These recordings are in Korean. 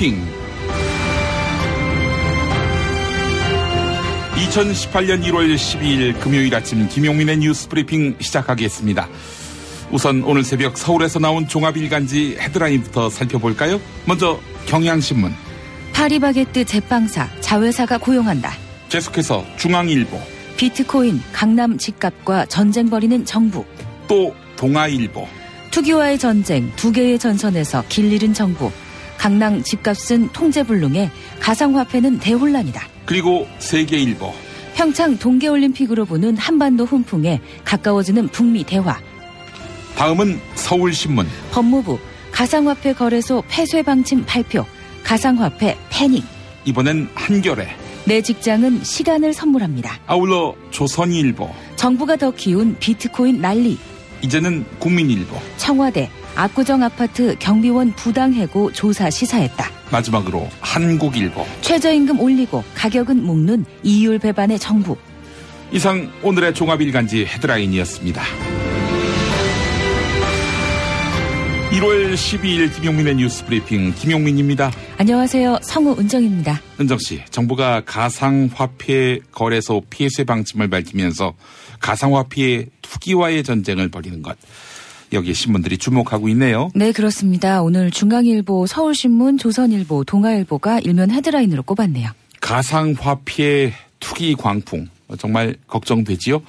브리핑. 2018년 1월 12일 금요일 아침 김용민의 뉴스 브리핑 시작하겠습니다. 우선 오늘 새벽 서울에서 나온 종합일간지 헤드라인부터 살펴볼까요? 먼저 경향신문. 파리바게뜨 제빵사 자회사가 고용한다. 계속해서 중앙일보. 비트코인 강남 집값과 전쟁 벌이는 정부. 또 동아일보. 투기와의 전쟁 두 개의 전선에서 길 잃은 정부. 강남 집값은 통제불능에 가상화폐는 대혼란이다. 그리고 세계일보. 평창 동계올림픽으로 보는 한반도 훈풍에 가까워지는 북미 대화. 다음은 서울신문. 법무부 가상화폐 거래소 폐쇄 방침 발표. 가상화폐 패닉. 이번엔 한겨레. 내 직장은 시간을 선물합니다. 아울러 조선일보. 정부가 더 키운 비트코인 난리. 이제는 국민일보. 청와대 압구정 아파트 경비원 부당 해고 조사 시사했다. 마지막으로 한국일보. 최저임금 올리고 가격은 묶는 이율 배반의 정부. 이상 오늘의 종합일간지 헤드라인이었습니다. 1월 12일 김용민의 뉴스 브리핑 김용민입니다. 안녕하세요. 성우 은정입니다. 은정 씨, 정부가 가상화폐 거래소 피해세 방침을 밝히면서 가상화폐 투기와의 전쟁을 벌이는 것. 여기에 신문들이 주목하고 있네요. 네, 그렇습니다. 오늘 중앙일보, 서울신문, 조선일보, 동아일보가 일면 헤드라인으로 꼽았네요. 가상화폐 투기 광풍. 정말 걱정되지요.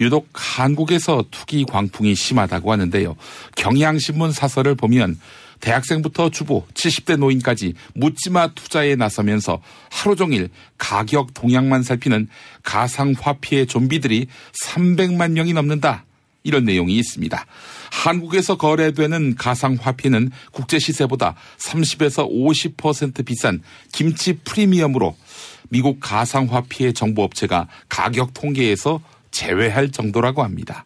유독 한국에서 투기 광풍이 심하다고 하는데요. 경향신문 사설을 보면 대학생부터 주부, 70대 노인까지 묻지마 투자에 나서면서 하루 종일 가격 동향만 살피는 가상화폐 좀비들이 300만 명이 넘는다. 이런 내용이 있습니다. 한국에서 거래되는 가상화폐는 국제 시세보다 30에서 50% 비싼 김치 프리미엄으로 미국 가상화폐 정보업체가 가격 통계에서 제외할 정도라고 합니다.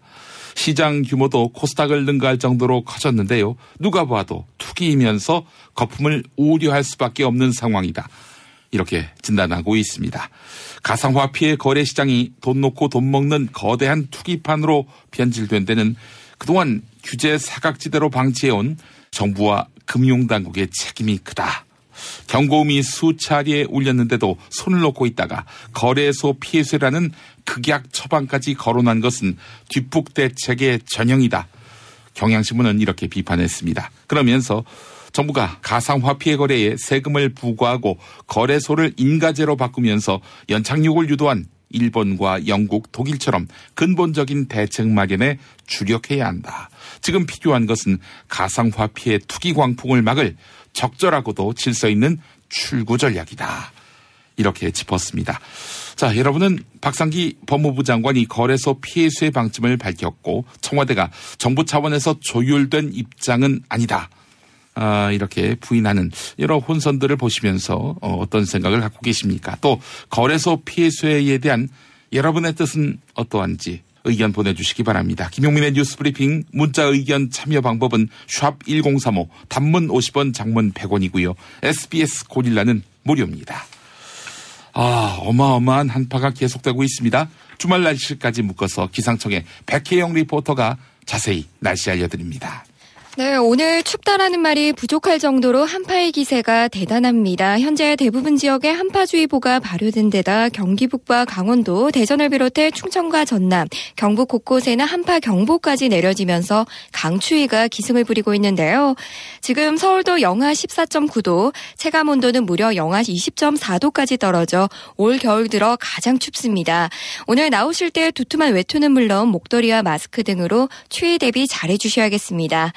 시장 규모도 코스닥을 능가할 정도로 커졌는데요. 누가 봐도 투기이면서 거품을 우려할 수밖에 없는 상황이다. 이렇게 진단하고 있습니다. 가상화폐 거래 시장이 돈 놓고 돈 먹는 거대한 투기판으로 변질된 데는 그동안 규제 사각지대로 방치해온 정부와 금융당국의 책임이 크다. 경고음이 수차례 울렸는데도 손을 놓고 있다가 거래소 피해세라는 극약 처방까지 거론한 것은 뒷북 대책의 전형이다. 경향신문은 이렇게 비판했습니다. 그러면서 정부가 가상화폐 거래에 세금을 부과하고 거래소를 인가제로 바꾸면서 연착륙을 유도한 일본과 영국, 독일처럼 근본적인 대책 마련에 주력해야 한다. 지금 필요한 것은 가상화폐 투기 광풍을 막을 적절하고도 질서 있는 출구 전략이다. 이렇게 짚었습니다. 자, 여러분은 박상기 법무부 장관이 거래소 피해수의 방침을 밝혔고 청와대가 정부 차원에서 조율된 입장은 아니다. 아, 이렇게 부인하는 여러 혼선들을 보시면서 어, 떤 생각을 갖고 계십니까? 또 거래소 피해수에 대한 여러분의 뜻은 어떠한지 의견 보내주시기 바랍니다. 김용민의 뉴스 브리핑 문자 의견 참여 방법은 샵 1035 단문 50원 장문 100원이고요. SBS 고릴라는 무료입니다. 아 어마어마한 한파가 계속되고 있습니다. 주말 날씨까지 묶어서 기상청의 백혜영 리포터가 자세히 날씨 알려드립니다. 네, 오늘 춥다라는 말이 부족할 정도로 한파의 기세가 대단합니다. 현재 대부분 지역에 한파주의보가 발효된 데다 경기 북부와 강원도, 대전을 비롯해 충청과 전남, 경북 곳곳에는 한파 경보까지 내려지면서 강추위가 기승을 부리고 있는데요. 지금 서울도 영하 14.9도, 체감 온도는 무려 영하 20.4도까지 떨어져 올 겨울 들어 가장 춥습니다. 오늘 나오실 때 두툼한 외투는 물론 목도리와 마스크 등으로 추위 대비 잘해 주셔야겠습니다.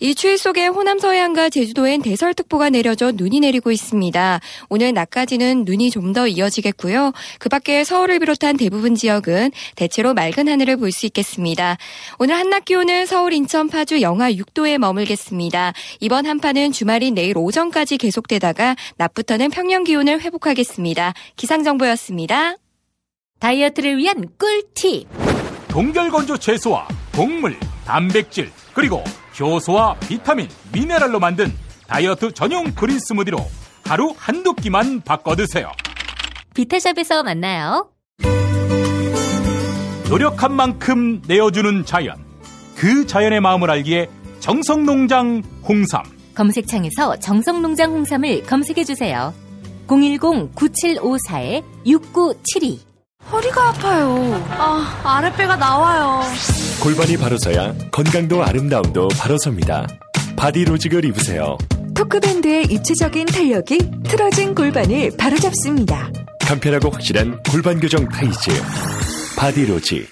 이 추위 속에 호남 서해안과 제주도엔 대설특보가 내려져 눈이 내리고 있습니다. 오늘 낮까지는 눈이 좀 더 이어지겠고요. 그 밖에 서울을 비롯한 대부분 지역은 대체로 맑은 하늘을 볼 수 있겠습니다. 오늘 한낮 기온은 서울, 인천, 파주 영하 6도에 머물겠습니다. 이번 한파는 주말인 내일 오전까지 계속되다가 낮부터는 평년 기온을 회복하겠습니다. 기상정보였습니다. 다이어트를 위한 꿀팁. 동결건조 채소와 곡물, 단백질, 그리고 효소와 비타민, 미네랄로 만든 다이어트 전용 그린 스무디로 하루 한두 끼만 바꿔 드세요. 비타샵에서 만나요. 노력한 만큼 내어주는 자연. 그 자연의 마음을 알기에 정성농장 홍삼. 검색창에서 정성농장 홍삼을 검색해 주세요. 010-9754-6972 허리가 아파요. 아, 아랫배가 나와요. 골반이 바로서야 건강도 아름다움도 바로섭니다. 바디로직을 입으세요. 토크밴드의 입체적인 탄력이 틀어진 골반을 바로잡습니다. 간편하고 확실한 골반 교정 타이즈. 바디로직.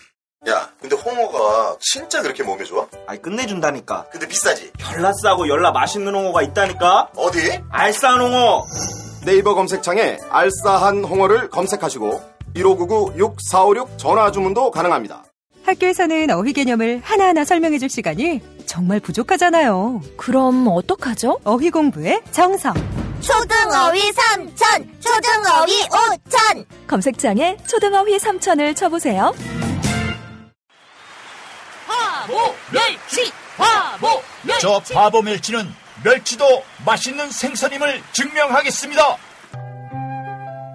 야, 근데 홍어가 진짜 그렇게 몸에 좋아? 아니 끝내준다니까. 근데 비싸지? 열라 싸고 열라 맛있는 홍어가 있다니까. 어디? 알싸한 홍어. 네이버 검색창에 알싸한 홍어를 검색하시고 1599-6456 전화 주문도 가능합니다. 학교에서는 어휘 개념을 하나하나 설명해 줄 시간이 정말 부족하잖아요. 그럼 어떡하죠? 어휘 공부의 정석. 초등어휘 3천, 초등어휘 5천. 검색창에 초등어휘 3천을 쳐보세요. 바보 멸치, 바보 멸치. 저 바보 멸치는 멸치도 맛있는 생선임을 증명하겠습니다.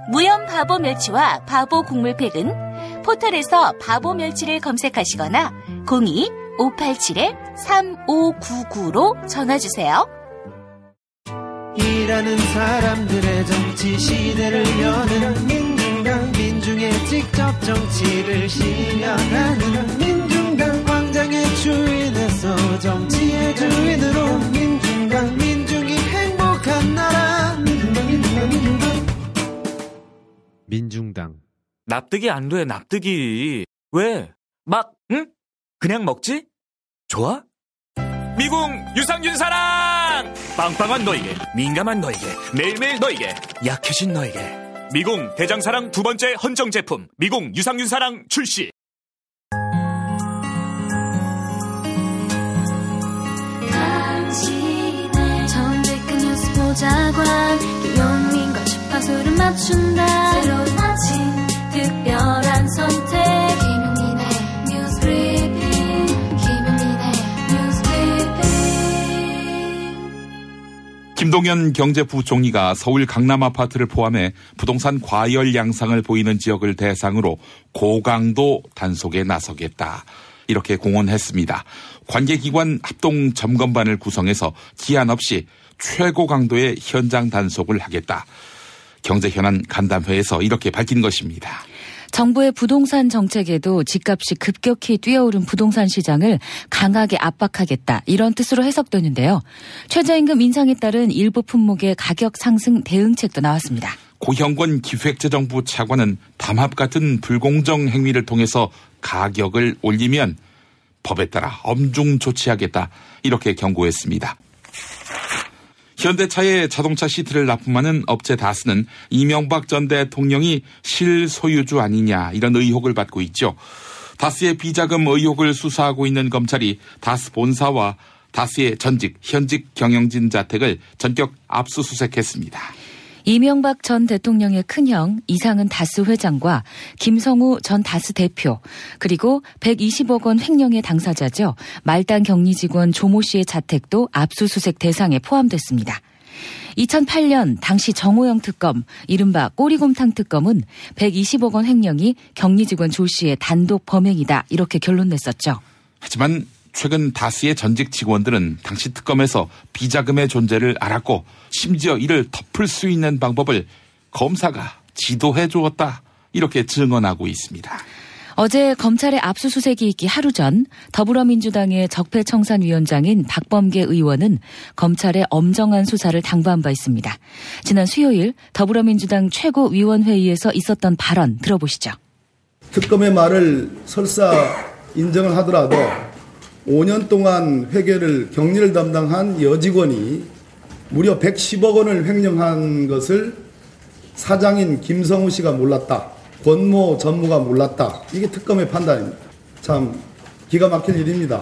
무염 바보 멸치와 바보 국물팩은 포털에서 바보 멸치를 검색하시거나 02-587-3599로 전화주세요. 일하는 사람들의 정치 시대를 여는 민중당 민중의 직접 정치를 실현하는 민중당 광장의 주인에서 정치의 주인으로 민중당 민중당 납득이 안 돼 납득이 왜? 막 응? 그냥 먹지? 좋아? 미궁 유산균 사랑! 빵빵한 너에게 민감한 너에게 매일매일 너에게 약해진 너에게 미궁 대장사랑 두 번째 헌정 제품 미궁 유산균 사랑 출시 맞춘다 새로운 아침 특별한 선택 김용민의 뉴스 브리핑 김용민의 뉴스 브리핑 김동연 경제부총리가 서울 강남 아파트를 포함해 부동산 과열 양상을 보이는 지역을 대상으로 고강도 단속에 나서겠다. 이렇게 공언했습니다. 관계기관 합동 점검반을 구성해서 기한 없이 최고 강도의 현장 단속을 하겠다. 경제 현안 간담회에서 이렇게 밝힌 것입니다. 정부의 부동산 정책에도 집값이 급격히 뛰어오른 부동산 시장을 강하게 압박하겠다 이런 뜻으로 해석되는데요. 최저임금 인상에 따른 일부 품목의 가격 상승 대응책도 나왔습니다. 고형권 기획재정부 차관은 담합 같은 불공정 행위를 통해서 가격을 올리면 법에 따라 엄중 조치하겠다 이렇게 경고했습니다. 현대차의 자동차 시트를 납품하는 업체 다스는 이명박 전 대통령이 실소유주 아니냐 이런 의혹을 받고 있죠. 다스의 비자금 의혹을 수사하고 있는 검찰이 다스 본사와 다스의 전직, 현직 경영진 자택을 전격 압수수색했습니다. 이명박 전 대통령의 큰형 이상은 다스 회장과 김성우 전 다스 대표 그리고 120억 원 횡령의 당사자죠. 말단 격리 직원 조모 씨의 자택도 압수수색 대상에 포함됐습니다. 2008년 당시 정호영 특검, 이른바 꼬리곰탕 특검은 120억 원 횡령이 격리 직원 조 씨의 단독 범행이다 이렇게 결론 냈었죠. 하지만 최근 다스의 전직 직원들은 당시 특검에서 비자금의 존재를 알았고 심지어 이를 덮을 수 있는 방법을 검사가 지도해 주었다. 이렇게 증언하고 있습니다. 어제 검찰의 압수수색이 있기 하루 전 더불어민주당의 적폐청산위원장인 박범계 의원은 검찰의 엄정한 수사를 당부한 바 있습니다. 지난 수요일 더불어민주당 최고위원회의에서 있었던 발언 들어보시죠. 특검의 말을 설사 인정을 하더라도 5년 동안 회계를 격리를 담당한 여직원이 무려 110억 원을 횡령한 것을 사장인 김성우 씨가 몰랐다. 권모 전무가 몰랐다. 이게 특검의 판단입니다. 참 기가 막힐 일입니다.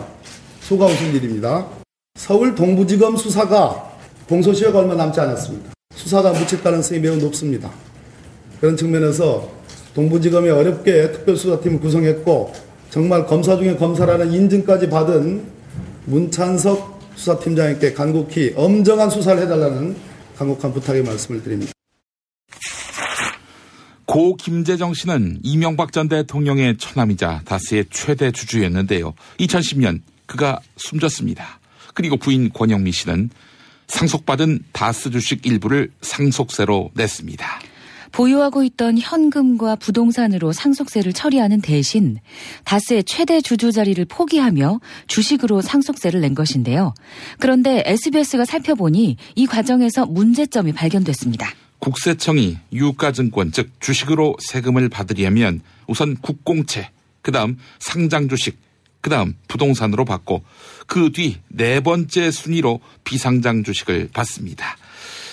속아오실 일입니다. 서울 동부지검 수사가 공소시효가 얼마 남지 않았습니다. 수사가 묻힐 가능성이 매우 높습니다. 그런 측면에서 동부지검이 어렵게 특별수사팀을 구성했고 정말 검사 중에 검사라는 인증까지 받은 문찬석 수사팀장에게 간곡히 엄정한 수사를 해달라는 간곡한 부탁의 말씀을 드립니다. 고 김재정 씨는 이명박 전 대통령의 처남이자 다스의 최대 주주였는데요. 2010년 그가 숨졌습니다. 그리고 부인 권영미 씨는 상속받은 다스 주식 일부를 상속세로 냈습니다. 보유하고 있던 현금과 부동산으로 상속세를 처리하는 대신 다스의 최대 주주 자리를 포기하며 주식으로 상속세를 낸 것인데요. 그런데 SBS가 살펴보니 이 과정에서 문제점이 발견됐습니다. 국세청이 유가증권 즉 주식으로 세금을 받으려면 우선 국공채, 그다음 상장 주식, 그다음 부동산으로 받고 그 뒤 네 번째 순위로 비상장 주식을 받습니다.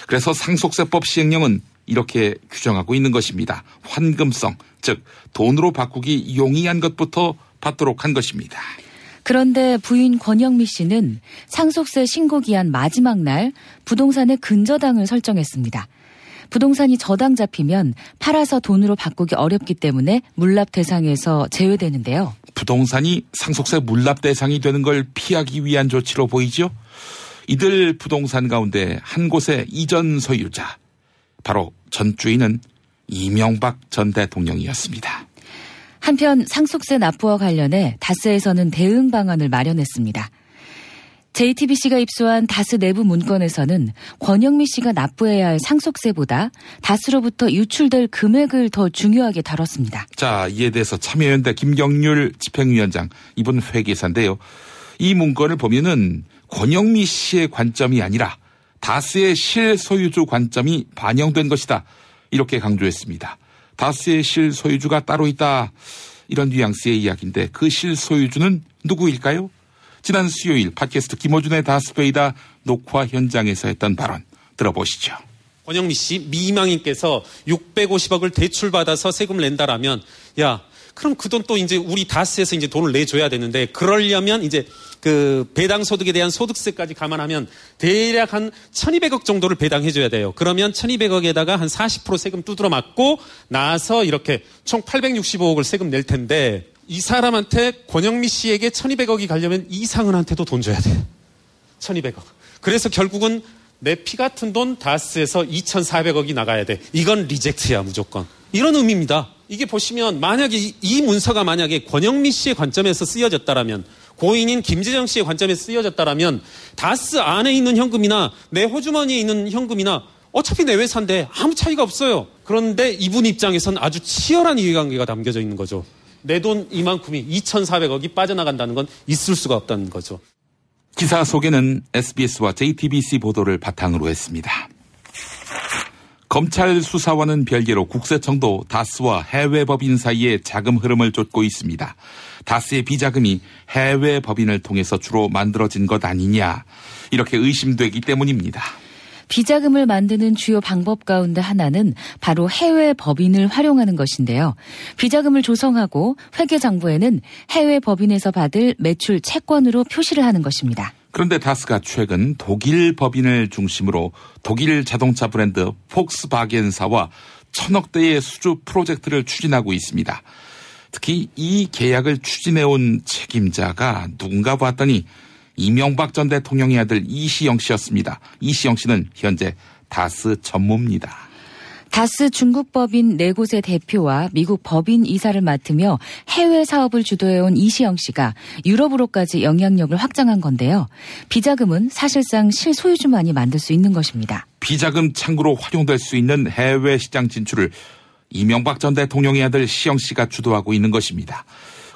그래서 상속세법 시행령은 이렇게 규정하고 있는 것입니다. 환금성, 즉 돈으로 바꾸기 용이한 것부터 받도록 한 것입니다. 그런데 부인 권영미 씨는 상속세 신고 기한 마지막 날 부동산의 근저당을 설정했습니다. 부동산이 저당 잡히면 팔아서 돈으로 바꾸기 어렵기 때문에 물납 대상에서 제외되는데요. 부동산이 상속세 물납 대상이 되는 걸 피하기 위한 조치로 보이죠? 이들 부동산 가운데 한 곳의 이전 소유자, 바로 전 주인은 이명박 전 대통령이었습니다. 한편 상속세 납부와 관련해 다스에서는 대응 방안을 마련했습니다. JTBC가 입수한 다스 내부 문건에서는 권영미 씨가 납부해야 할 상속세보다 다스로부터 유출될 금액을 더 중요하게 다뤘습니다. 자, 이에 대해서 참여연대 김경률 집행위원장 이분 회계사인데요. 이 문건을 보면은 권영미 씨의 관점이 아니라 다스의 실소유주 관점이 반영된 것이다. 이렇게 강조했습니다. 다스의 실소유주가 따로 있다. 이런 뉘앙스의 이야기인데 그 실소유주는 누구일까요? 지난 수요일 팟캐스트 김호준의 다스페이다 녹화 현장에서 했던 발언 들어보시죠. 권영미 씨 미망인께서 650억을 대출받아서 세금을 낸다라면 야 그럼 그 돈 또 이제 우리 다스에서 이제 돈을 내줘야 되는데 그러려면 이제 그 배당 소득에 대한 소득세까지 감안하면 대략 한 1200억 정도를 배당해 줘야 돼요. 그러면 1200억에다가 한 40% 세금 두드러 맞고 나서 이렇게 총 865억을 세금 낼 텐데 이 사람한테 권영미 씨에게 1200억이 가려면 이상은한테도 돈 줘야 돼. 1200억. 그래서 결국은 내 피 같은 돈 다스에서 2400억이 나가야 돼. 이건 리젝트야, 무조건. 이런 의미입니다. 이게 보시면 만약에 이, 이 문서가 만약에 권영미 씨의 관점에서 쓰여졌다라면 고인인 김재정 씨의 관점에서 쓰여졌다라면 다스 안에 있는 현금이나 내 호주머니에 있는 현금이나 어차피 내 회사인데 아무 차이가 없어요. 그런데 이분 입장에선 아주 치열한 이해관계가 담겨져 있는 거죠. 내 돈 이만큼이 2,400억이 빠져나간다는 건 있을 수가 없다는 거죠. 기사 소개는 SBS와 JTBC 보도를 바탕으로 했습니다. 검찰 수사와는 별개로 국세청도 다스와 해외 법인 사이의 자금 흐름을 쫓고 있습니다. 다스의 비자금이 해외 법인을 통해서 주로 만들어진 것 아니냐 이렇게 의심되기 때문입니다. 비자금을 만드는 주요 방법 가운데 하나는 바로 해외 법인을 활용하는 것인데요. 비자금을 조성하고 회계장부에는 해외 법인에서 받을 매출 채권으로 표시를 하는 것입니다. 그런데 다스가 최근 독일 법인을 중심으로 독일 자동차 브랜드 폭스바겐사와 천억대의 수주 프로젝트를 추진하고 있습니다. 특히 이 계약을 추진해온 책임자가 누군가 봤더니 이명박 전 대통령의 아들 이시영 씨였습니다. 이시영 씨는 현재 다스 전무입니다. 다스 중국 법인 네 곳의 대표와 미국 법인 이사를 맡으며 해외 사업을 주도해온 이시영 씨가 유럽으로까지 영향력을 확장한 건데요. 비자금은 사실상 실소유주만이 만들 수 있는 것입니다. 비자금 창구로 활용될 수 있는 해외 시장 진출을 이명박 전 대통령의 아들 시영 씨가 주도하고 있는 것입니다.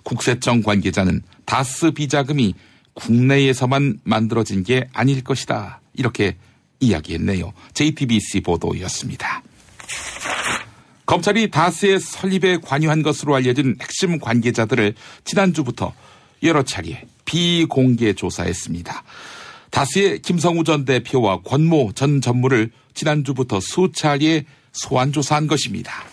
국세청 관계자는 다스 비자금이 국내에서만 만들어진 게 아닐 것이다. 이렇게 이야기했네요. JTBC 보도였습니다. 검찰이 다스의 설립에 관여한 것으로 알려진 핵심 관계자들을 지난주부터 여러 차례 비공개 조사했습니다. 다스의 김성우 전 대표와 권모 전 전무를 지난주부터 수차례 소환 조사한 것입니다.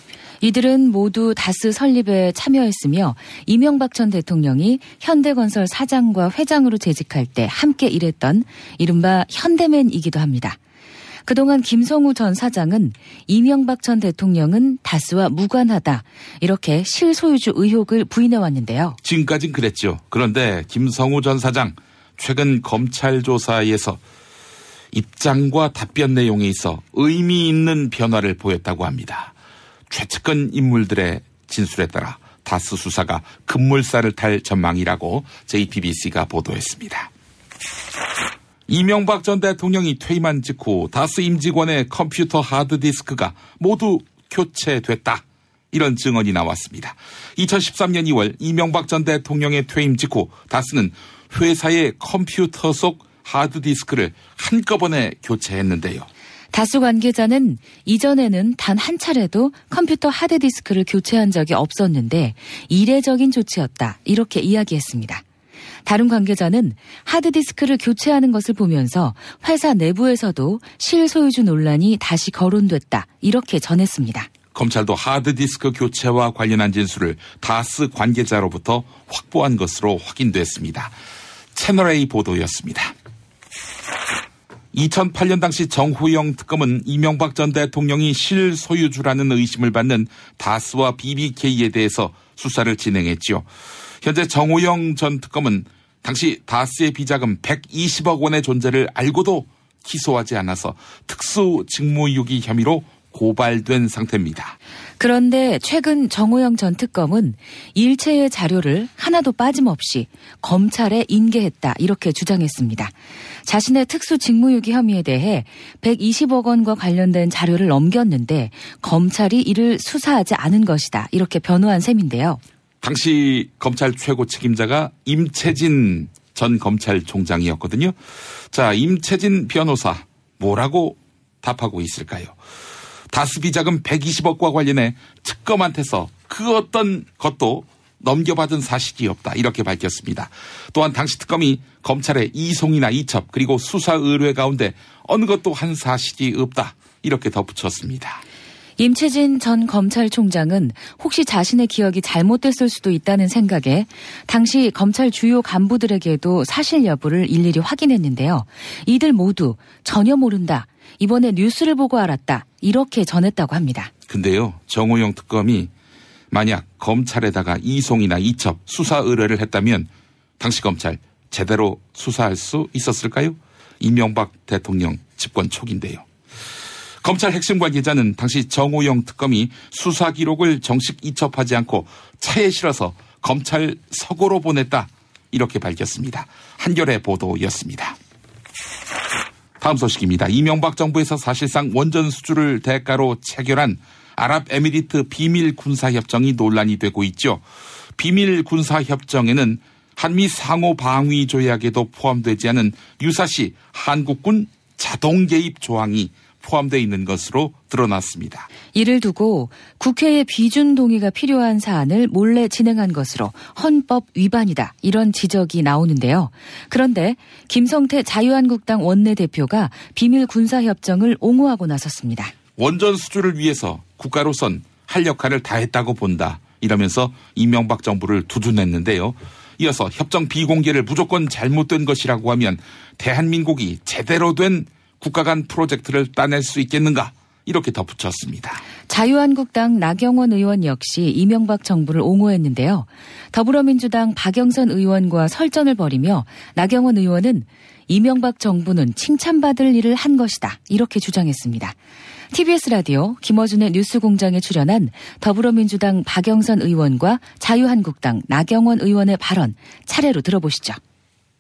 이들은 모두 다스 설립에 참여했으며 이명박 전 대통령이 현대건설 사장과 회장으로 재직할 때 함께 일했던 이른바 현대맨이기도 합니다. 그동안 김성우 전 사장은 이명박 전 대통령은 다스와 무관하다 이렇게 실소유주 의혹을 부인해 왔는데요. 지금까진 그랬죠. 그런데 김성우 전 사장 최근 검찰 조사에서 입장과 답변 내용에 있어 의미 있는 변화를 보였다고 합니다. 최측근 인물들의 진술에 따라 다스 수사가 급물살을 탈 전망이라고 JTBC가 보도했습니다. 이명박 전 대통령이 퇴임한 직후 다스 임직원의 컴퓨터 하드디스크가 모두 교체됐다. 이런 증언이 나왔습니다. 2013년 2월 이명박 전 대통령의 퇴임 직후 다스는 회사의 컴퓨터 속 하드디스크를 한꺼번에 교체했는데요. 다수 관계자는 이전에는 단 한 차례도 컴퓨터 하드디스크를 교체한 적이 없었는데 이례적인 조치였다. 이렇게 이야기했습니다. 다른 관계자는 하드디스크를 교체하는 것을 보면서 회사 내부에서도 실소유주 논란이 다시 거론됐다. 이렇게 전했습니다. 검찰도 하드디스크 교체와 관련한 진술을 다스 관계자로부터 확보한 것으로 확인됐습니다. 채널A 보도였습니다. 2008년 당시 정호영 특검은 이명박 전 대통령이 실소유주라는 의심을 받는 다스와 BBK에 대해서 수사를 진행했지요. 현재 정호영 전 특검은 당시 다스의 비자금 120억 원의 존재를 알고도 기소하지 않아서 특수 직무유기 혐의로 고발된 상태입니다. 그런데 최근 정호영 전 특검은 일체의 자료를 하나도 빠짐없이 검찰에 인계했다 이렇게 주장했습니다. 자신의 특수 직무유기 혐의에 대해 120억 원과 관련된 자료를 넘겼는데 검찰이 이를 수사하지 않은 것이다 이렇게 변호한 셈인데요. 당시 검찰 최고 책임자가 임채진 전 검찰총장이었거든요. 자, 임채진 변호사 뭐라고 답하고 있을까요? 다스비 자금 120억과 관련해 특검한테서 그 어떤 것도 넘겨받은 사실이 없다 이렇게 밝혔습니다. 또한 당시 특검이 검찰의 이송이나 이첩 그리고 수사 의뢰 가운데 어느 것도 한 사실이 없다 이렇게 덧붙였습니다. 임채진 전 검찰총장은 혹시 자신의 기억이 잘못됐을 수도 있다는 생각에 당시 검찰 주요 간부들에게도 사실 여부를 일일이 확인했는데요. 이들 모두 전혀 모른다. 이번에 뉴스를 보고 알았다. 이렇게 전했다고 합니다. 근데요, 정호영 특검이 만약 검찰에다가 이송이나 이첩, 수사 의뢰를 했다면 당시 검찰 제대로 수사할 수 있었을까요? 이명박 대통령 집권 초기인데요. 검찰 핵심 관계자는 당시 정호영 특검이 수사 기록을 정식 이첩하지 않고 차에 실어서 검찰 서고로 보냈다. 이렇게 밝혔습니다. 한겨레 보도였습니다. 다음 소식입니다. 이명박 정부에서 사실상 원전 수주를 대가로 체결한 아랍에미리트 비밀 군사 협정이 논란이 되고 있죠. 비밀 군사 협정에는 한미 상호 방위 조약에도 포함되지 않은 유사시 한국군 자동 개입 조항이 포함되어 있는 것으로 드러났습니다. 이를 두고 국회의 비준 동의가 필요한 사안을 몰래 진행한 것으로 헌법 위반이다. 이런 지적이 나오는데요. 그런데 김성태 자유한국당 원내대표가 비밀 군사협정을 옹호하고 나섰습니다. 원전 수주를 위해서 국가로선 할 역할을 다했다고 본다. 이러면서 이명박 정부를 두둔했는데요. 이어서 협정 비공개를 무조건 잘못된 것이라고 하면 대한민국이 제대로 된 국가 간 프로젝트를 따낼 수 있겠는가 이렇게 덧붙였습니다. 자유한국당 나경원 의원 역시 이명박 정부를 옹호했는데요. 더불어민주당 박영선 의원과 설전을 벌이며 나경원 의원은 이명박 정부는 칭찬받을 일을 한 것이다 이렇게 주장했습니다. TBS 라디오 김어준의 뉴스공장에 출연한 더불어민주당 박영선 의원과 자유한국당 나경원 의원의 발언 차례로 들어보시죠.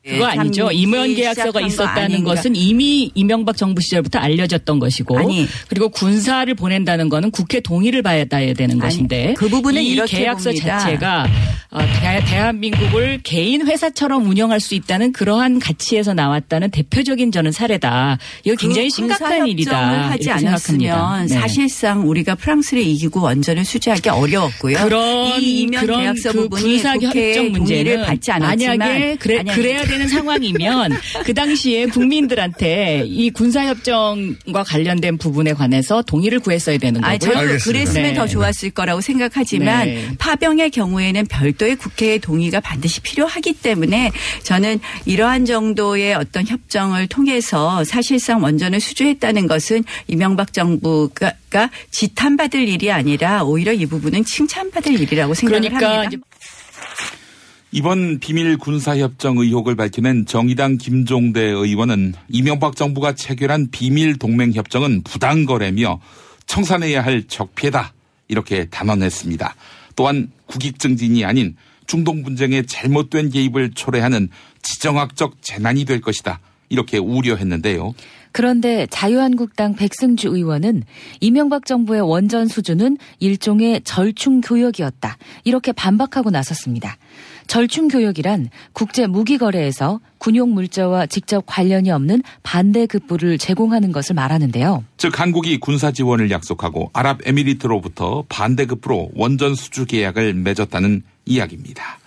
그거 아니죠. 임원 계약서가 있었다는 것은 이미 이명박 정부 시절부터 알려졌던 것이고 아니. 그리고 군사를 보낸다는 거는 국회 동의를 받아야 되는 것인데 그 부분은 이 계약서 봅니다. 자체가 어, 대, 대한민국을 개인 회사처럼 운영할 수 있다는 그러한 가치에서 나왔다는 대표적인 저는 사례다. 이거 굉장히 그 심각한 일이다. 하지 않았으면. 네. 사실상 우리가 프랑스를 이기고 원전을 수주하기 어려웠고요. 그런 이 이면 그런 계약서 그 부분이 군사 협정 문제는 동의를 받지 않았지만 만약에 그래 아니, 그래야 되는 상황이면 그 당시에 국민들한테 이 군사 협정과 관련된 부분에 관해서 동의를 구했어야 되는 거고요. 아니, 저도 그랬으면 네. 더 좋았을 거라고 생각하지만 네. 파병의 경우에는 별도의 국회의 동의가 반드시 필요하기 때문에 저는 이러한 정도의 어떤 협정을 통해서 사실상 원전을 수주했다는 것은 이명박 정부가 지탄받을 일이 아니라 오히려 이 부분은 칭찬받을 일이라고 생각을 그러니까 합니다. 이번 비밀 군사협정 의혹을 밝혀낸 정의당 김종대 의원은 이명박 정부가 체결한 비밀 동맹협정은 부당거래며 청산해야 할 적폐다 이렇게 단언했습니다. 또한 국익증진이 아닌 중동 분쟁의 잘못된 개입을 초래하는 지정학적 재난이 될 것이다 이렇게 우려했는데요. 그런데 자유한국당 백승주 의원은 이명박 정부의 원전 수준은 일종의 절충 교역이었다. 이렇게 반박하고 나섰습니다. 절충 교역이란 국제 무기 거래에서 군용 물자와 직접 관련이 없는 반대 급부를 제공하는 것을 말하는데요. 즉 한국이 군사 지원을 약속하고 아랍에미리트로부터 반대 급부로 원전 수주 계약을 맺었다는 이야기입니다.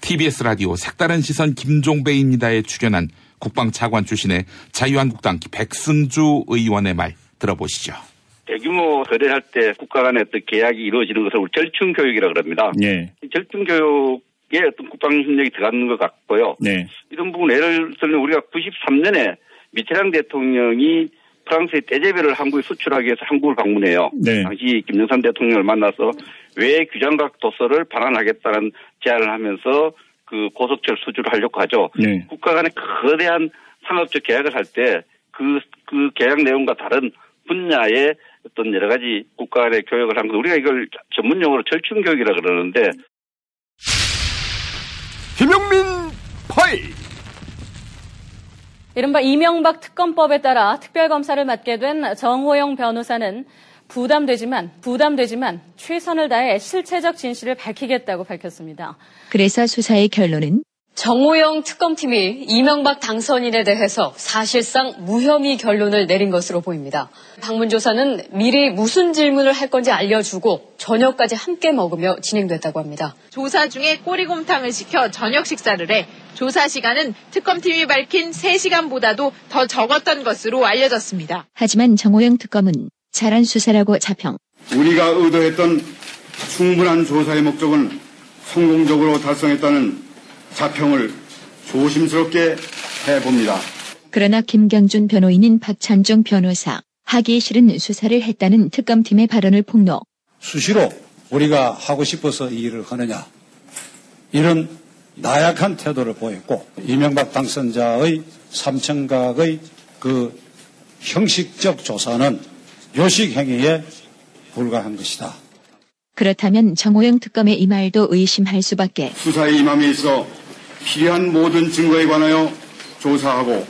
TBS 라디오 색다른 시선 김종배입니다에 출연한 국방차관 출신의 자유한국당 백승주 의원의 말 들어보시죠. 대규모 거래할 때 국가 간의 어떤 계약이 이루어지는 것을 절충 교육이라 그럽니다. 네. 절충 교육 에 어떤 국방 협력이 들어가는 것 같고요. 네. 이런 부분 예를 들면 우리가 93년에 미테랑 대통령이 프랑스의 떼제베를 한국에 수출하기 위해서 한국을 방문해요. 네. 당시 김정삼 대통령을 만나서 외 규장각 도서를 반환하겠다는 제안을 하면서 그 고속철 수주를 하려고 하죠. 네. 국가 간의 거대한 상업적 계약을 할 때 그, 그 계약 내용과 다른 분야의 어떤 여러 가지 국가 간의 교역을 한 거, 우리가 이걸 전문 용어로 절충 교육이라 그러는데. 파일! 이른바 이명박 특검법에 따라 특별검사를 맡게 된 정호영 변호사는 부담되지만 부담되지만 최선을 다해 실체적 진실을 밝히겠다고 밝혔습니다. 그래서 수사의 결론은 정호영 특검팀이 이명박 당선인에 대해서 사실상 무혐의 결론을 내린 것으로 보입니다. 방문조사는 미리 무슨 질문을 할 건지 알려주고 저녁까지 함께 먹으며 진행됐다고 합니다. 조사 중에 꼬리곰탕을 시켜 저녁 식사를 해 조사 시간은 특검팀이 밝힌 3시간보다도 더 적었던 것으로 알려졌습니다. 하지만 정호영 특검은 잘한 수사라고 자평. 우리가 의도했던 충분한 조사의 목적은 성공적으로 달성했다는 자평을 조심스럽게 해봅니다. 그러나 김경준 변호인은 박찬종 변호사 하기 싫은 수사를 했다는 특검팀의 발언을 폭로. 수시로 우리가 하고 싶어서 이 일을 하느냐 이런 나약한 태도를 보였고 이명박 당선자의 삼청각의 그 형식적 조사는 요식 행위에 불과한 것이다. 그렇다면 정호영 특검의 이 말도 의심할 수밖에. 수사에 임함에 있어 필요한 모든 증거에 관하여 조사하고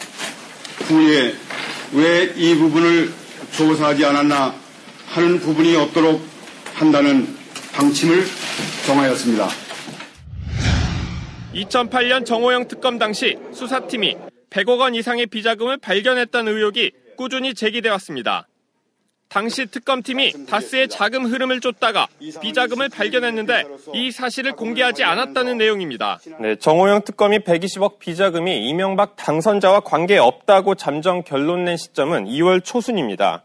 후에 왜 이 부분을 조사하지 않았나 하는 부분이 없도록 한다는 방침을 정하였습니다. 2008년 정호영 특검 당시 수사팀이 100억 원 이상의 비자금을 발견했다는 의혹이 꾸준히 제기돼 왔습니다. 당시 특검팀이 다스의 자금 흐름을 쫓다가 비자금을 발견했는데 이 사실을 공개하지 않았다는 내용입니다. 네, 정호영 특검이 120억 비자금이 이명박 당선자와 관계 없다고 잠정 결론 낸 시점은 2월 초순입니다.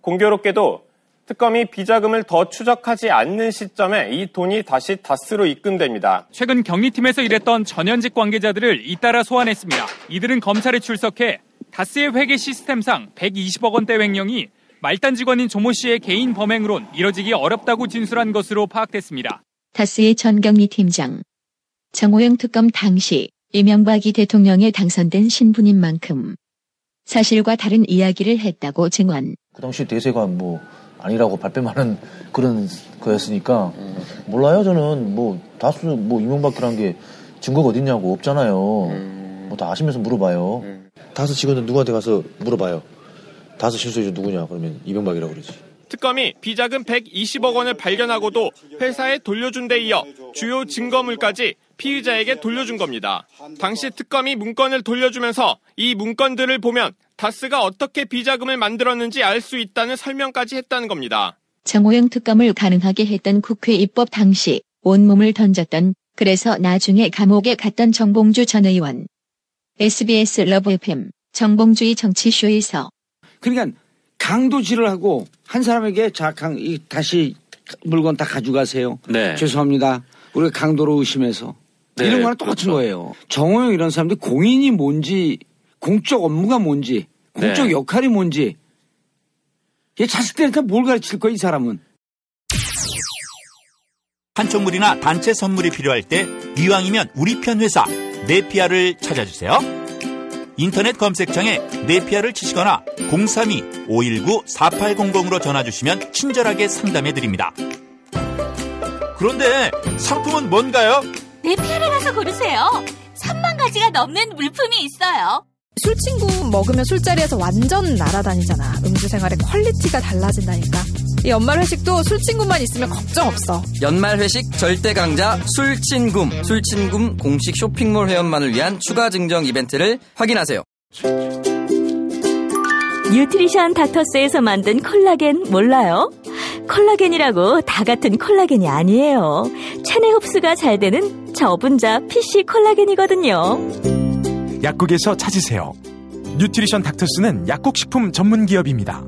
공교롭게도 특검이 비자금을 더 추적하지 않는 시점에 이 돈이 다시 다스로 입금됩니다. 최근 경리팀에서 일했던 전현직 관계자들을 잇따라 소환했습니다. 이들은 검찰에 출석해 다스의 회계 시스템상 120억 원대 횡령이 말단 직원인 조모 씨의 개인 범행으론 이뤄지기 어렵다고 진술한 것으로 파악됐습니다. 다스의 전경리 팀장. 정호영 특검 당시 이명박이 대통령에 당선된 신분인 만큼 사실과 다른 이야기를 했다고 증언. 그 당시 대세가 뭐 아니라고 발뺌하는 그런 거였으니까 몰라요 저는 뭐 다수 뭐 이명박이란 게 증거가 어딨냐고 없잖아요. 뭐 다 아시면서 물어봐요. 다수 직원들 누구한테 가서 물어봐요. 다섯 실소유주 누구냐 그러면 이명박이라고 그러지. 특검이 비자금 120억 원을 발견하고도 회사에 돌려준 데 이어 주요 증거물까지 피의자에게 돌려준 겁니다. 당시 특검이 문건을 돌려주면서 이 문건들을 보면 다스가 어떻게 비자금을 만들었는지 알 수 있다는 설명까지 했다는 겁니다. 정호영 특검을 가능하게 했던 국회 입법 당시 온몸을 던졌던 그래서 나중에 감옥에 갔던 정봉주 전 의원. SBS 러브 FM 정봉주의 정치쇼에서 그러니까 강도질을 하고 한 사람에게 자, 강, 이, 다시 물건 다 가져가세요. 네. 죄송합니다. 우리가 강도로 의심해서. 네, 이런 거랑 똑같은 그렇죠. 거예요. 정호영 이런 사람들이 공인이 뭔지, 공적 업무가 뭔지, 공적 네. 역할이 뭔지, 얘 자식들한테 뭘 가르칠 거야, 이 사람은. 한총물이나 단체 선물이 필요할 때 이왕이면 우리 편 회사 네피아를 찾아주세요. 인터넷 검색창에 네피아를 치시거나 032-519-4800으로 전화 주시면 친절하게 상담해 드립니다. 그런데 상품은 뭔가요? 네피아를 가서 고르세요. 3만 가지가 넘는 물품이 있어요. 술친구 먹으면 술자리에서 완전 날아다니잖아. 음주 생활의 퀄리티가 달라진다니까. 이 연말 회식도 술친구만 있으면 걱정 없어. 연말 회식 절대 강자 술친구. 술친구 공식 쇼핑몰 회원만을 위한 추가 증정 이벤트를 확인하세요. 뉴트리션 닥터스에서 만든 콜라겐 몰라요? 콜라겐이라고 다 같은 콜라겐이 아니에요. 체내 흡수가 잘 되는 저분자 PC 콜라겐이거든요. 약국에서 찾으세요. 뉴트리션 닥터스는 약국식품 전문 기업입니다.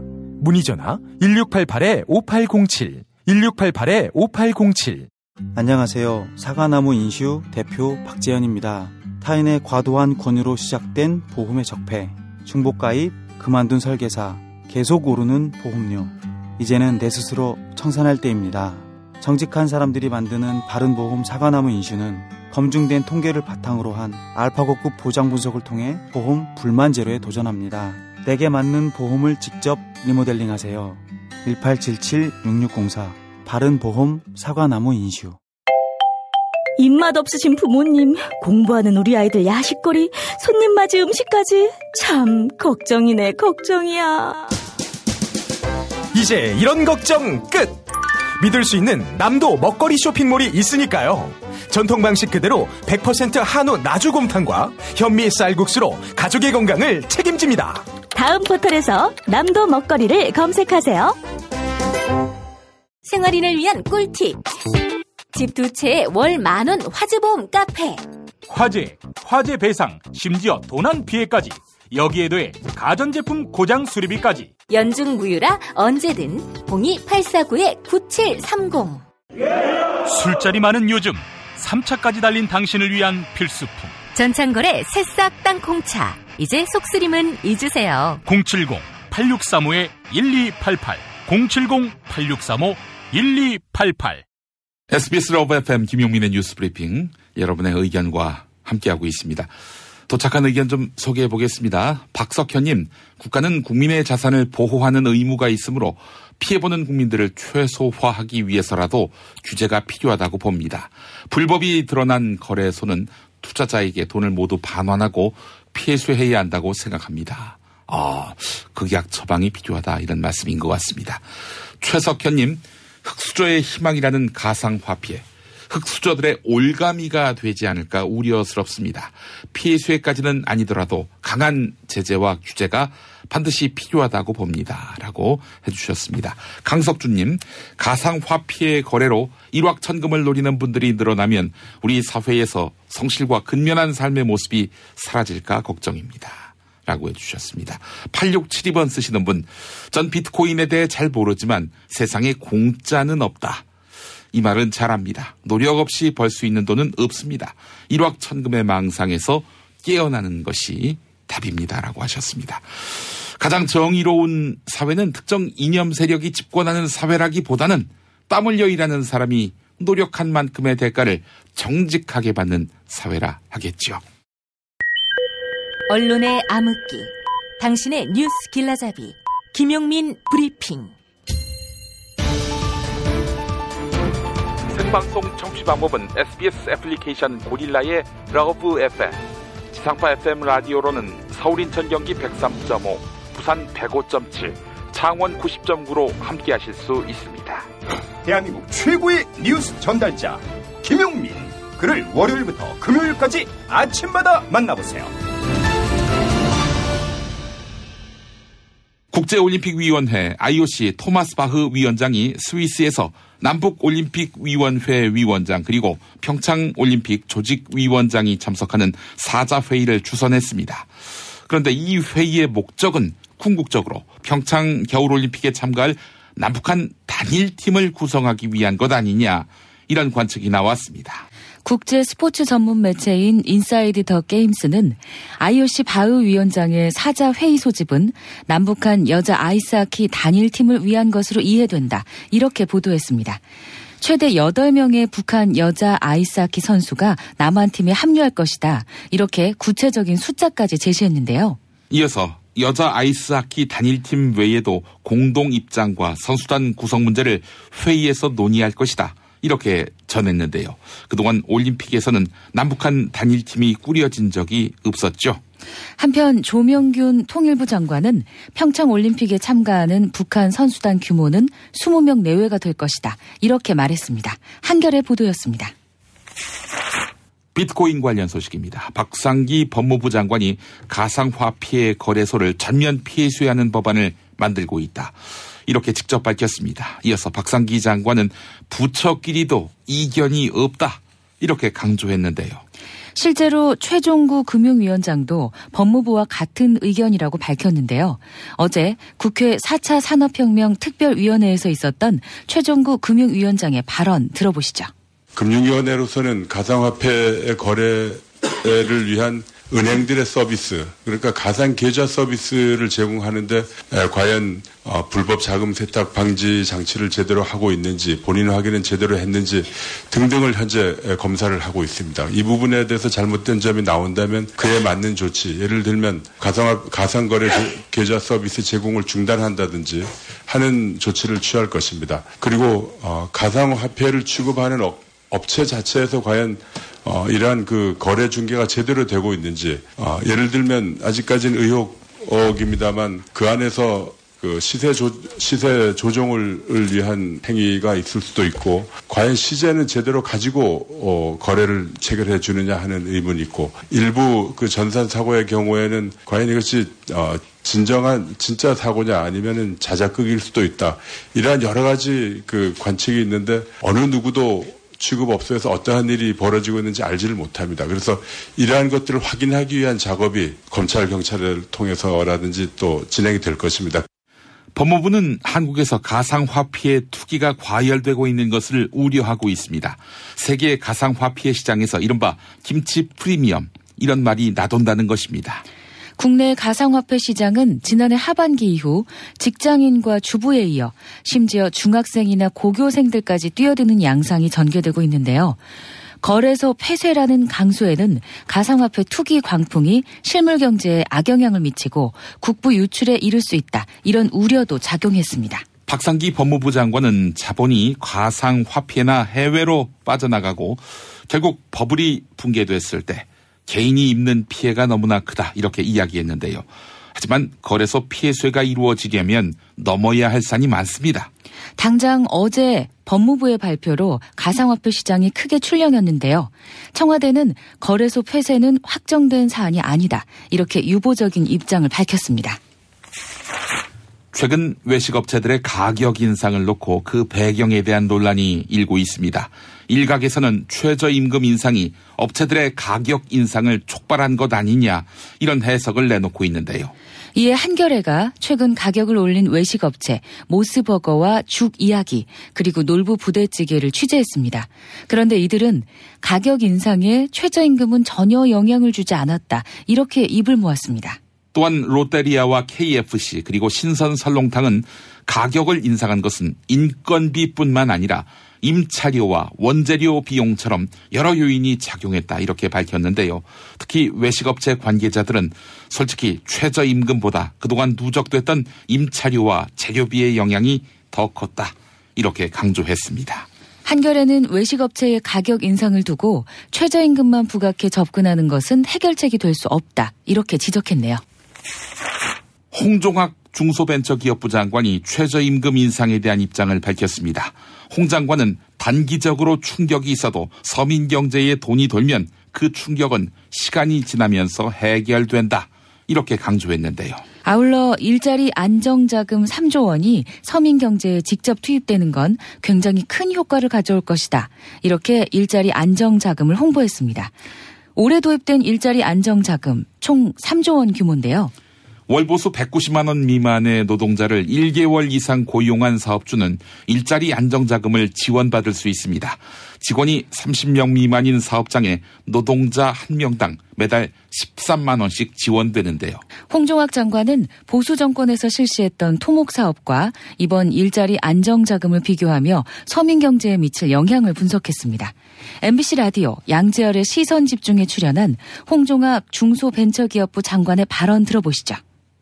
문의 전화 1688-5807, 1688-5807. 안녕하세요. 사과나무 인슈 대표 박재현입니다. 타인의 과도한 권유로 시작된 보험의 적폐, 중복가입, 그만둔 설계사, 계속 오르는 보험료. 이제는 내 스스로 청산할 때입니다. 정직한 사람들이 만드는 바른 보험 사과나무 인슈는 검증된 통계를 바탕으로 한 알파고급 보장 분석을 통해 보험 불만 제로에 도전합니다. 내게 맞는 보험을 직접 리모델링 하세요. 1877-6604 바른 보험 사과나무 인슈 입맛 없으신 부모님, 공부하는 우리 아이들 야식거리, 손님 맞이 음식까지 참 걱정이네 걱정이야. 이제 이런 걱정 끝! 믿을 수 있는 남도 먹거리 쇼핑몰이 있으니까요. 전통 방식 그대로 100% 한우 나주곰탕과 현미 쌀국수로 가족의 건강을 책임집니다. 다음 포털에서 남도 먹거리를 검색하세요. 생활인을 위한 꿀팁. 집 두 채에 월 만 원 화재보험 카페. 화재, 화재 배상, 심지어 도난 피해까지. 여기에 더해 가전제품 고장 수리비까지. 연중 무휴라 언제든 02849-9730. 술자리 많은 요즘 3차까지 달린 당신을 위한 필수품. 전창걸의 새싹 땅콩차. 이제 속쓰림은 잊으세요. 070-8635-1288. 070-8635-1288. SBS 러브 FM 김용민의 뉴스 브리핑 여러분의 의견과 함께하고 있습니다. 도착한 의견 좀 소개해 보겠습니다. 박석현님, 국가는 국민의 자산을 보호하는 의무가 있으므로 피해보는 국민들을 최소화하기 위해서라도 규제가 필요하다고 봅니다. 불법이 드러난 거래소는 투자자에게 돈을 모두 반환하고 폐쇄해야 한다고 생각합니다. 아, 극약 처방이 필요하다 이런 말씀인 것 같습니다. 최석현님, 흑수저의 희망이라는 가상화폐. 흑수저들의 올가미가 되지 않을까 우려스럽습니다. 피해 수혜까지는 아니더라도 강한 제재와 규제가 반드시 필요하다고 봅니다. 라고 해주셨습니다. 강석주님, 가상화폐 거래로 일확천금을 노리는 분들이 늘어나면 우리 사회에서 성실과 근면한 삶의 모습이 사라질까 걱정입니다. 라고 해주셨습니다. 8672번 쓰시는 분, 전 비트코인에 대해 잘 모르지만 세상에 공짜는 없다. 이 말은 잘합니다. 노력 없이 벌 수 있는 돈은 없습니다. 일확천금의 망상에서 깨어나는 것이 답입니다라고 하셨습니다. 가장 정의로운 사회는 특정 이념 세력이 집권하는 사회라기보다는 땀 흘려 일하는 사람이 노력한 만큼의 대가를 정직하게 받는 사회라 하겠죠. 언론의 암흑기. 당신의 뉴스 길라잡이. 김용민 브리핑. 생방송 청취 방법은 SBS 애플리케이션 고릴라의 러브 FM, 지상파 FM 라디오로는 서울 인천 경기 103.5, 부산 105.7, 창원 90.9로 함께 하실 수 있습니다. 대한민국 최고의 뉴스 전달자 김용민 그를 월요일부터 금요일까지 아침마다 만나보세요. 국제올림픽위원회 IOC 토마스 바흐 위원장이 스위스에서 남북올림픽위원회 위원장 그리고 평창올림픽 조직위원장이 참석하는 사자회의를 주선했습니다. 그런데 이 회의의 목적은 궁극적으로 평창 겨울올림픽에 참가할 남북한 단일팀을 구성하기 위한 것 아니냐 이런 관측이 나왔습니다. 국제 스포츠 전문 매체인 인사이드 더 게임스는 IOC 바흐 위원장의 사자 회의 소집은 남북한 여자 아이스하키 단일 팀을 위한 것으로 이해된다. 이렇게 보도했습니다. 최대 8명의 북한 여자 아이스하키 선수가 남한 팀에 합류할 것이다. 이렇게 구체적인 숫자까지 제시했는데요. 이어서 여자 아이스하키 단일팀 외에도 공동 입장과 선수단 구성 문제를 회의에서 논의할 것이다. 이렇게 전했는데요. 그동안 올림픽에서는 남북한 단일팀이 꾸려진 적이 없었죠. 한편 조명균 통일부 장관은 평창 올림픽에 참가하는 북한 선수단 규모는 20명 내외가 될 것이다. 이렇게 말했습니다. 한결의 보도였습니다. 비트코인 관련 소식입니다. 박상기 법무부 장관이 가상화폐 거래소를 전면 폐쇄하는 법안을 만들고 있다. 이렇게 직접 밝혔습니다. 이어서 박상기 장관은 부처끼리도 이견이 없다. 이렇게 강조했는데요. 실제로 최종구 금융위원장도 법무부와 같은 의견이라고 밝혔는데요. 어제 국회 4차 산업혁명 특별위원회에서 있었던 최종구 금융위원장의 발언 들어보시죠. 금융위원회로서는 가상화폐 거래를 위한 은행들의 서비스, 그러니까 가상 계좌 서비스를 제공하는데 과연 어, 불법 자금 세탁 방지 장치를 제대로 하고 있는지, 본인 확인은 제대로 했는지 등등을 현재 검사를 하고 있습니다. 이 부분에 대해서 잘못된 점이 나온다면 그에 맞는 조치, 예를 들면 가상 가상거래 계좌 서비스 제공을 중단한다든지 하는 조치를 취할 것입니다. 그리고 어, 가상화폐를 취급하는 업, 업체 자체에서 과연 어, 이러한 그 거래 중개가 제대로 되고 있는지 어, 예를 들면 아직까지는 의혹입니다만 그 안에서 그 시세 조, 시세 조정을 위한 행위가 있을 수도 있고 과연 시세는 제대로 가지고 어, 거래를 체결해 주느냐 하는 의문이 있고 일부 그 전산 사고의 경우에는 과연 이것이 어, 진정한 진짜 사고냐 아니면은 자작극일 수도 있다. 이러한 여러 가지 그 관측이 있는데 어느 누구도 취급업소에서 어떠한 일이 벌어지고 있는지 알지를 못합니다. 그래서 이러한 것들을 확인하기 위한 작업이 검찰, 경찰을 통해서라든지 또 진행이 될 것입니다. 법무부는 한국에서 가상화폐 투기가 과열되고 있는 것을 우려하고 있습니다. 세계 가상화폐 시장에서 이른바 김치 프리미엄 이런 말이 나돈다는 것입니다. 국내 가상화폐 시장은 지난해 하반기 이후 직장인과 주부에 이어 심지어 중학생이나 고교생들까지 뛰어드는 양상이 전개되고 있는데요. 거래소 폐쇄라는 강수에는 가상화폐 투기 광풍이 실물 경제에 악영향을 미치고 국부 유출에 이를 수 있다. 이런 우려도 작용했습니다. 박상기 법무부 장관은 자본이 가상화폐나 해외로 빠져나가고 결국 버블이 붕괴됐을 때 개인이 입는 피해가 너무나 크다 이렇게 이야기했는데요. 하지만 거래소 피해쇠가 이루어지려면 넘어야 할 산이 많습니다. 당장 어제 법무부의 발표로 가상화폐 시장이 크게 출렁였는데요. 청와대는 거래소 폐쇄는 확정된 사안이 아니다. 이렇게 유보적인 입장을 밝혔습니다. 최근 외식업체들의 가격 인상을 놓고 그 배경에 대한 논란이 일고 있습니다. 일각에서는 최저임금 인상이 업체들의 가격 인상을 촉발한 것 아니냐 이런 해석을 내놓고 있는데요. 이에 한겨레가 최근 가격을 올린 외식업체 모스버거와 죽 이야기 그리고 놀부 부대찌개를 취재했습니다. 그런데 이들은 가격 인상에 최저임금은 전혀 영향을 주지 않았다 이렇게 입을 모았습니다. 또한 롯데리아와 KFC 그리고 신선 설렁탕은 가격을 인상한 것은 인건비뿐만 아니라 임차료와 원재료 비용처럼 여러 요인이 작용했다 이렇게 밝혔는데요. 특히 외식업체 관계자들은 솔직히 최저임금보다 그동안 누적됐던 임차료와 재료비의 영향이 더 컸다 이렇게 강조했습니다. 한겨레는 외식업체의 가격 인상을 두고 최저임금만 부각해 접근하는 것은 해결책이 될 수 없다 이렇게 지적했네요. 홍종학 중소벤처기업부 장관이 최저임금 인상에 대한 입장을 밝혔습니다. 홍 장관은 단기적으로 충격이 있어도 서민 경제에 돈이 돌면 그 충격은 시간이 지나면서 해결된다. 이렇게 강조했는데요. 아울러 일자리 안정자금 3조 원이 서민 경제에 직접 투입되는 건 굉장히 큰 효과를 가져올 것이다. 이렇게 일자리 안정자금을 홍보했습니다. 올해 도입된 일자리 안정자금 총 3조 원 규모인데요. 월보수 190만 원 미만의 노동자를 1개월 이상 고용한 사업주는 일자리 안정자금을 지원받을 수 있습니다. 직원이 30명 미만인 사업장에 노동자 1명당 매달 13만 원씩 지원되는데요. 홍종학 장관은 보수 정권에서 실시했던 토목 사업과 이번 일자리 안정 자금을 비교하며 서민 경제에 미칠 영향을 분석했습니다. MBC 라디오 양재열의 시선 집중에 출연한 홍종학 중소벤처기업부 장관의 발언 들어보시죠.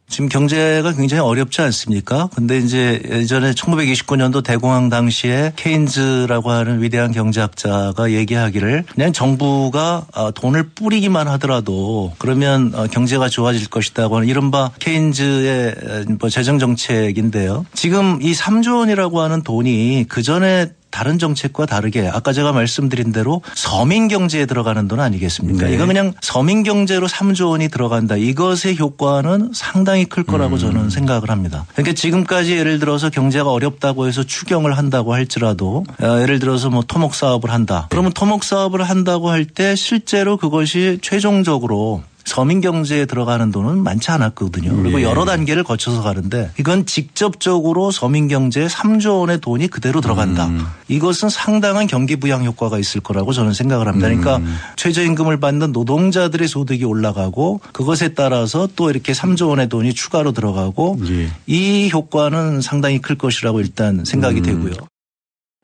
지금 경제가 굉장히 어렵지 않습니까? 근데 이제 예전에 1929년도 대공황 당시에 케인즈라고 하는 위대한 경제학자가 얘기하기를 그냥 정부가 어, 돈을 뿌리기만 하더라도 그러면 어, 경제가 좋아질 것이다고 하는 이른바 케인즈의 뭐 재정 정책인데요. 지금 이 3조 원이라고 하는 돈이 그 전에 다른 정책과 다르게 아까 제가 말씀드린 대로 서민 경제에 들어가는 돈 아니겠습니까? 네. 이거 그냥 서민 경제로 3조 원이 들어간다. 이것의 효과는 상당히 클 거라고 음. 저는 생각을 합니다. 그러니까 지금까지 예를 들어서 경제가 어렵다고 해서 추경을 한다고 할지라도 어, 예를 들어서 뭐 토목 사업을 한다. 그러면 토목 사업을 한다고 할 때 실제로 그것이 최종적으로 서민 경제에 들어가는 돈은 많지 않았거든요. 그리고 예. 여러 단계를 거쳐서 가는데 이건 직접적으로 서민 경제에 3조 원의 돈이 그대로 들어간다. 이것은 상당한 경기 부양 효과가 있을 거라고 저는 생각을 합니다. 그러니까 최저임금을 받는 노동자들의 소득이 올라가고 그것에 따라서 또 이렇게 3조 원의 돈이 추가로 들어가고 이 효과는 상당히 클 것이라고 일단 생각이 되고요.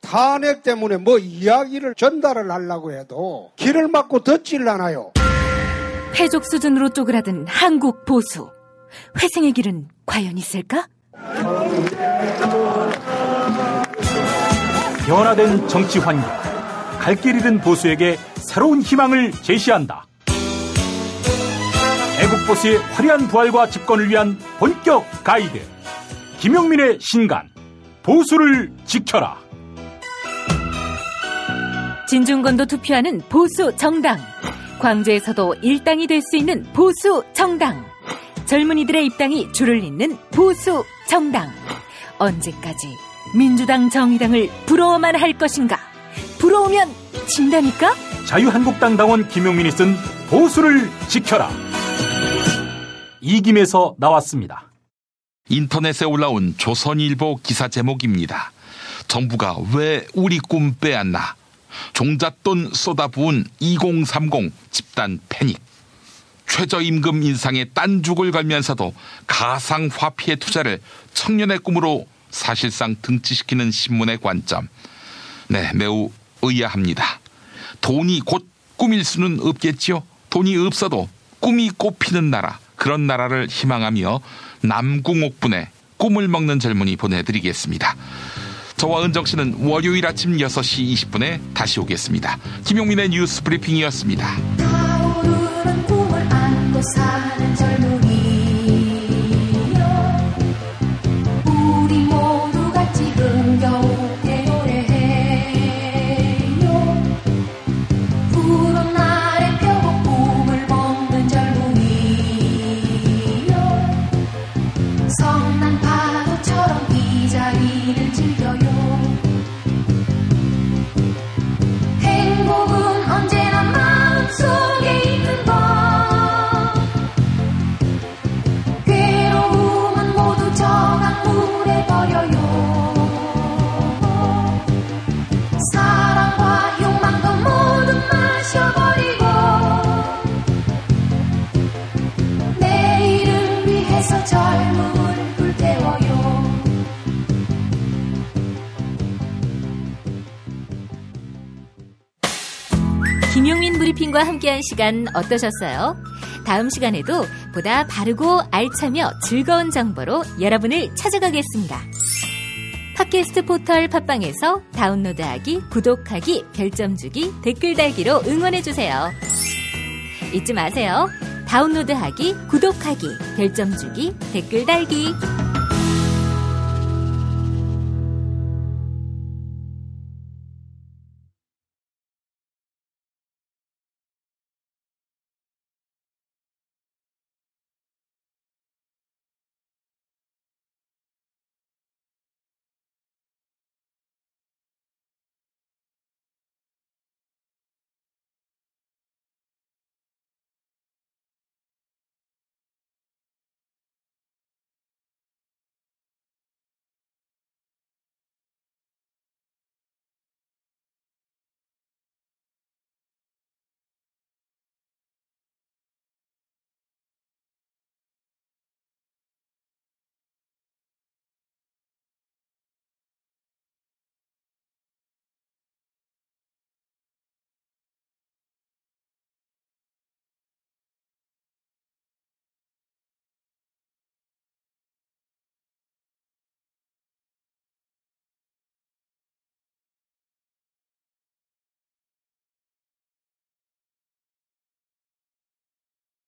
탄핵 때문에 뭐 이야기를 전달을 하려고 해도 길을 막고 듣질 않아요. 패족 수준으로 쪼그라든 한국 보수. 회생의 길은 과연 있을까? 변화된 정치 환경, 갈 길 잃은 보수에게 새로운 희망을 제시한다. 애국 보수의 화려한 부활과 집권을 위한 본격 가이드. 김용민의 신간, 보수를 지켜라. 진중권도 투표하는 보수 정당. 광주에서도 일당이 될 수 있는 보수 정당. 젊은이들의 입당이 줄을 잇는 보수 정당. 언제까지 민주당 정의당을 부러워만 할 것인가? 부러우면 진다니까? 자유한국당 당원 김용민이 쓴 보수를 지켜라. 이김에서 나왔습니다. 인터넷에 올라온 조선일보 기사 제목입니다. 정부가 왜 우리 꿈 빼앗나? 종잣돈 쏟아부은 2030 집단 패닉. 최저임금 인상에 딴죽을 걸면서도 가상화폐 투자를 청년의 꿈으로 사실상 등치시키는 신문의 관점. 네, 매우 의아합니다. 돈이 곧 꿈일 수는 없겠지요. 돈이 없어도 꿈이 꽃피는 나라. 그런 나라를 희망하며 남궁옥분의 꿈을 먹는 젊은이 보내드리겠습니다. 저와 은정 씨는 월요일 아침 6시 20분에 다시 오겠습니다. 김용민의 뉴스 브리핑이었습니다. 시간 어떠셨어요? 다음 시간에도 보다 바르고 알차며 즐거운 정보로 여러분을 찾아가겠습니다. 팟캐스트 포털 팟빵에서 다운로드하기, 구독하기, 별점 주기, 댓글 달기로 응원해주세요. 잊지 마세요. 다운로드하기, 구독하기, 별점 주기, 댓글 달기.